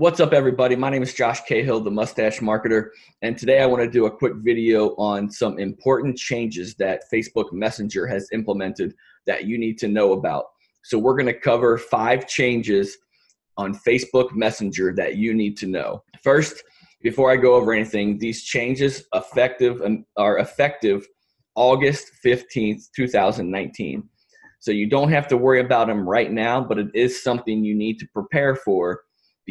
What's up, everybody? My name is Josh Cahill, the Mustache Marketer, and today I want to do a quick video on some important changes that Facebook Messenger has implemented that you need to know about. So, we're going to cover five changes on Facebook Messenger that you need to know. First, before I go over anything, these changes effective are effective August 15th, 2019. So you don't have to worry about them right now, but it is something you need to prepare for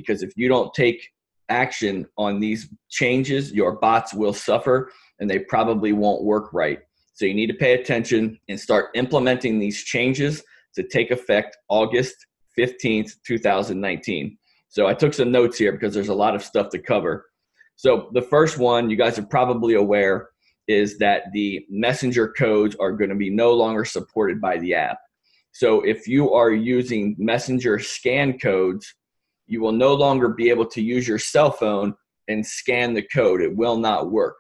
because if you don't take action on these changes, your bots will suffer and they probably won't work right. So you need to pay attention and start implementing these changes to take effect August 15th, 2019. So I took some notes here because there's a lot of stuff to cover. So the first one, you guys are probably aware, is that the messenger codes are going to be no longer supported by the app. So if you are using messenger scan codes, you will no longer be able to use your cell phone and scan the code. It will not work.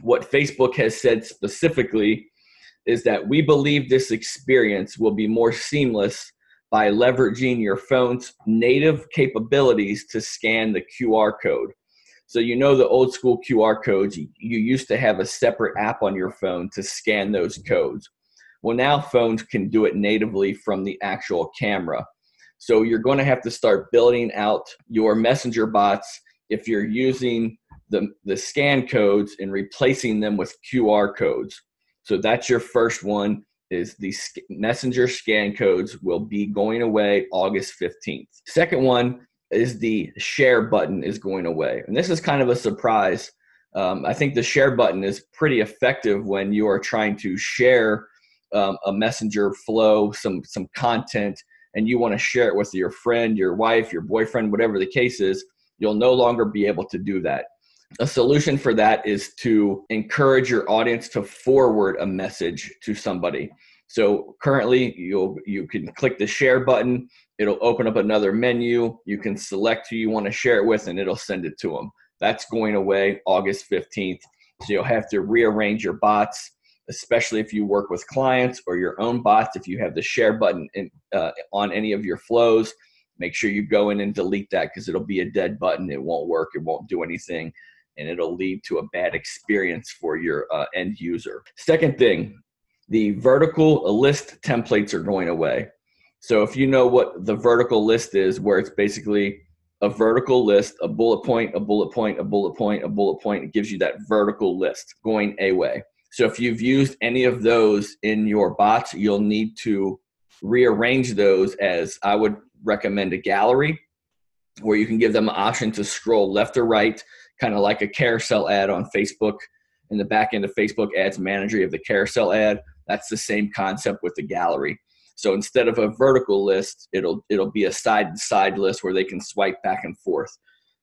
What Facebook has said specifically is that we believe this experience will be more seamless by leveraging your phone's native capabilities to scan the QR code. So, you know, the old school QR codes, you, used to have a separate app on your phone to scan those codes. Well, now phones can do it natively from the actual camera. So you're going to have to start building out your messenger bots if you're using the, the scan codes and replacing them with QR codes. So that's your first one is the messenger scan codes will be going away August 15th. Second one is the share button is going away. And this is kind of a surprise. Um, I think the share button is pretty effective when you are trying to share um, a messenger flow, some some content, and you want to share it with your friend, your wife, your boyfriend, whatever the case is, you'll no longer be able to do that. A solution for that is to encourage your audience to forward a message to somebody. So currently you'll you can click the share button, it'll open up another menu, you can select who you want to share it with and it'll send it to them. That's going away August 15th. So you'll have to rearrange your bots especially if you work with clients or your own bots. If you have the share button in, uh, on any of your flows, make sure you go in and delete that because it'll be a dead button. It won't work. It won't do anything. And it'll lead to a bad experience for your uh, end user. Second thing, the vertical list templates are going away. So if you know what the vertical list is, where it's basically a vertical list, a bullet point, a bullet point, a bullet point, a bullet point, it gives you that vertical list going away. So if you've used any of those in your bots, you'll need to rearrange those as I would recommend a gallery where you can give them an option to scroll left or right, kind of like a carousel ad on Facebook. In the back end of Facebook Ads Manager, have the carousel ad. That's the same concept with the gallery. So instead of a vertical list, it'll it'll be a side to side list where they can swipe back and forth.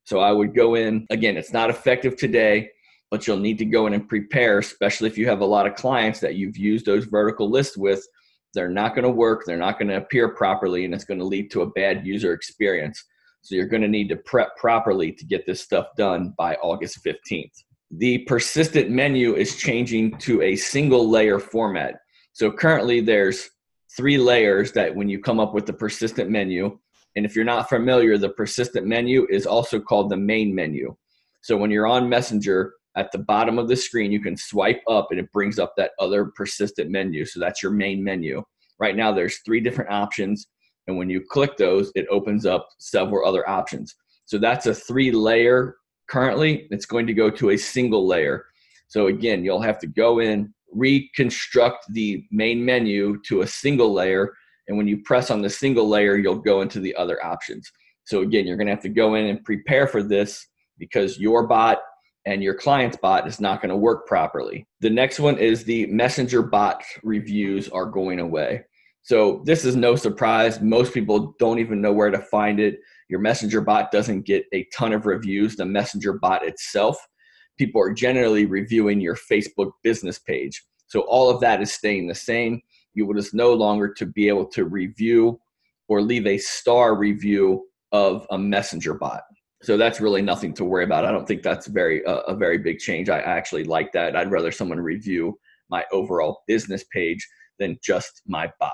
So I would go in again. It's not effective today but you'll need to go in and prepare, especially if you have a lot of clients that you've used those vertical lists with. They're not going to work, they're not going to appear properly, and it's going to lead to a bad user experience. So you're going to need to prep properly to get this stuff done by August 15th. The persistent menu is changing to a single layer format. So currently there's three layers that when you come up with the persistent menu, and if you're not familiar, the persistent menu is also called the main menu. So when you're on Messenger, at the bottom of the screen, you can swipe up and it brings up that other persistent menu. So that's your main menu. Right now, there's three different options. And when you click those, it opens up several other options. So that's a three layer currently. It's going to go to a single layer. So again, you'll have to go in, reconstruct the main menu to a single layer. And when you press on the single layer, you'll go into the other options. So again, you're going to have to go in and prepare for this because your bot and your client's bot is not going to work properly. The next one is the messenger bot reviews are going away. So this is no surprise. Most people don't even know where to find it. Your messenger bot doesn't get a ton of reviews. The messenger bot itself, people are generally reviewing your Facebook business page. So all of that is staying the same. You will just no longer to be able to review or leave a star review of a messenger bot so that's really nothing to worry about. I don't think that's very uh, a very big change. I actually like that. I'd rather someone review my overall business page than just my bot.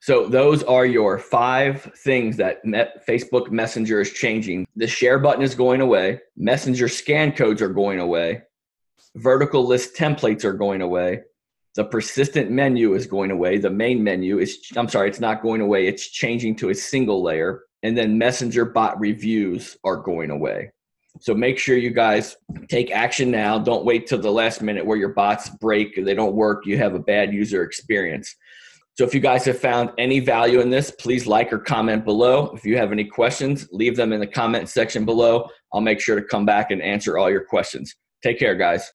So those are your five things that Facebook Messenger is changing. The share button is going away. Messenger scan codes are going away. Vertical list templates are going away. The persistent menu is going away. The main menu is, I'm sorry, it's not going away. It's changing to a single layer. And then Messenger bot reviews are going away. So make sure you guys take action now. Don't wait till the last minute where your bots break, they don't work, you have a bad user experience. So if you guys have found any value in this, please like or comment below. If you have any questions, leave them in the comment section below. I'll make sure to come back and answer all your questions. Take care, guys.